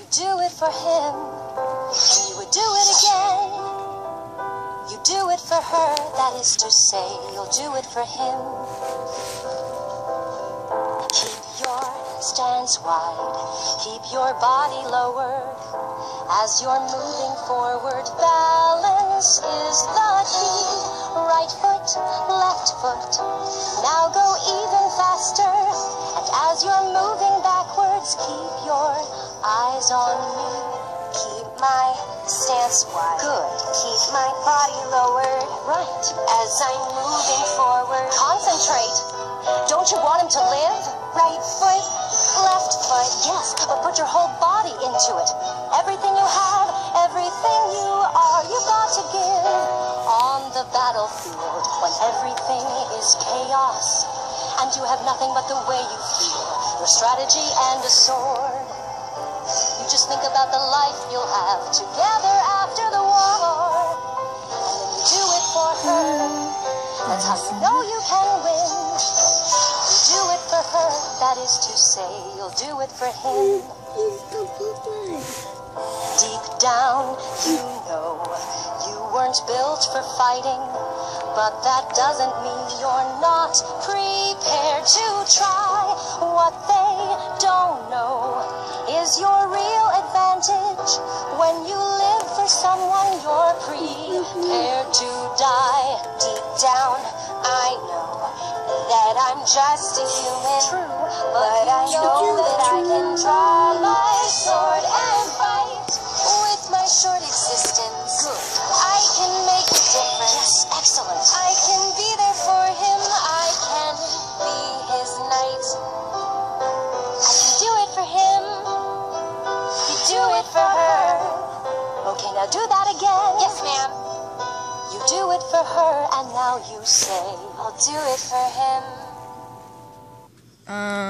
You do it for him, and you would do it again. You do it for her, that is to say, you'll do it for him. Keep your stance wide, keep your body lowered. As you're moving forward, balance is eyes on me. Keep my stance wide. Good. Keep my body lowered. Right. As I'm moving forward. Concentrate. Don't you want him to live? Right foot, left foot. Yes, but put your whole body into it. Everything you have, everything you are, you've got to give. On the battlefield, when everything is chaos, and you have nothing but the way you feel, your strategy and a sword. Just think about the life you'll have together after the war. And then you do it for her. That's how you know you can win. You do it for her, that is to say, you'll do it for him. Deep down, you know you weren't built for fighting, but that doesn't mean you're not prepared to try. What they When you live for someone, you're prepared to die. Deep down, I know that I'm just a human. True, but I know that I can draw my do that again. Yes, ma'am. You do it for her, and now you say, I'll do it for him. Um.